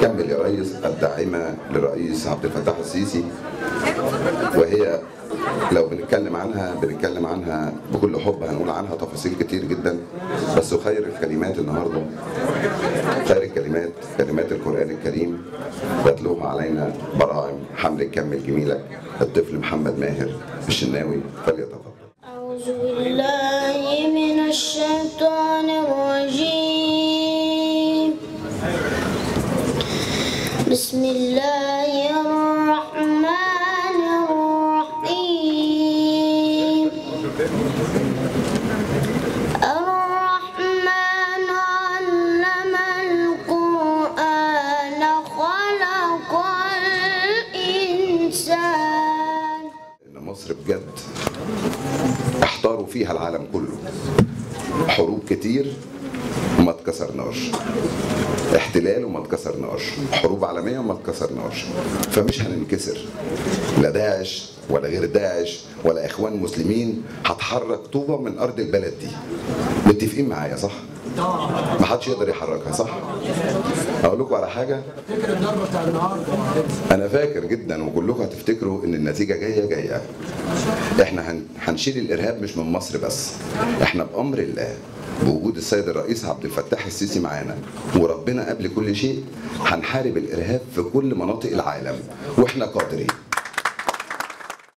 كمل يا ريس الداعمة للرئيس عبد الفتاح السيسي. وهي لو بنتكلم عنها بنتكلم عنها بكل حب هنقول عنها تفاصيل كتير جدا. بس خير الكلمات النهارده. خير الكلمات كلمات القرآن الكريم يتلوها علينا براعم حمل كمل جميلك الطفل محمد ماهر الشناوي. فليتفضل. أعوذ بالله بسم الله الرحمن الرحيم. الرحمن علم القرآن خلق الإنسان. إن مصر بجد احتاروا فيها العالم كله. حروب كتير وما اتكسرناش. احتلال وما اتكسرناش. حروب عالمية وما اتكسرناش. فمش هننكسر. لا داعش ولا غير داعش ولا إخوان مسلمين هتحرك طوبة من أرض البلد دي. متفقين معايا صح؟ ما حدش يقدر يحركها صح؟ أقول لكم على حاجة. أنا فاكر جدا وكلكم هتفتكروا إن النتيجة جاية جاية. إحنا هن- هنشيل الإرهاب مش من مصر بس. إحنا بأمر الله. بوجود السيد الرئيس عبد الفتاح السيسي معانا. وربنا قبل كل شيء هنحارب الإرهاب في كل مناطق العالم. وإحنا قادرين.